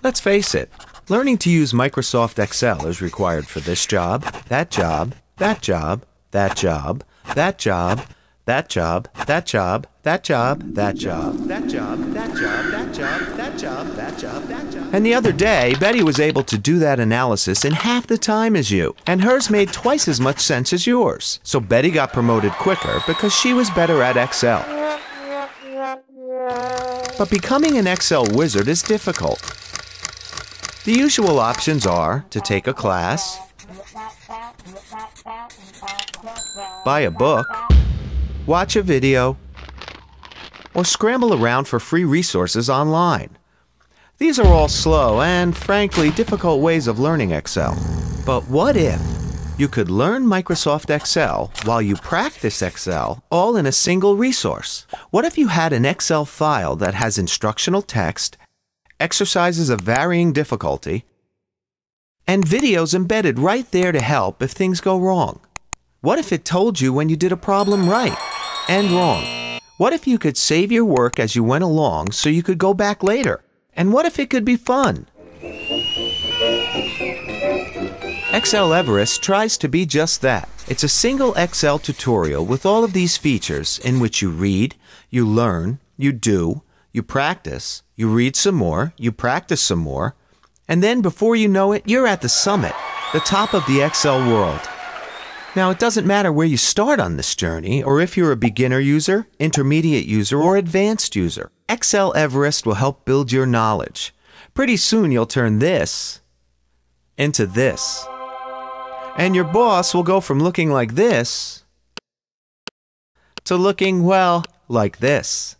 Let's face it, learning to use Microsoft Excel is required for this job, that job, that job, that job, that job, that job, that job, that job, that job, that job, that job, that job, that job, that job, that job. And the other day, Betty was able to do that analysis in half the time as you, and hers made twice as much sense as yours. So Betty got promoted quicker because she was better at Excel. But becoming an Excel wizard is difficult. The usual options are to take a class, buy a book, watch a video, or scramble around for free resources online. These are all slow and, frankly, difficult ways of learning Excel. But what if you could learn Microsoft Excel while you practice Excel all in a single resource? What if you had an Excel file that has instructional text, exercises of varying difficulty, and videos embedded right there to help if things go wrong? What if it told you when you did a problem right and wrong? What if you could save your work as you went along so you could go back later? And what if it could be fun? Excel Everest tries to be just that. It's a single Excel tutorial with all of these features in which you read, you learn, you do, you practice, you read some more, you practice some more, and then before you know it, you're at the summit, the top of the Excel world. Now, it doesn't matter where you start on this journey, or if you're a beginner user, intermediate user, or advanced user. Excel Everest will help build your knowledge. Pretty soon, you'll turn this into this. And your boss will go from looking like this to looking, well, like this.